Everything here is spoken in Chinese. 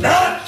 来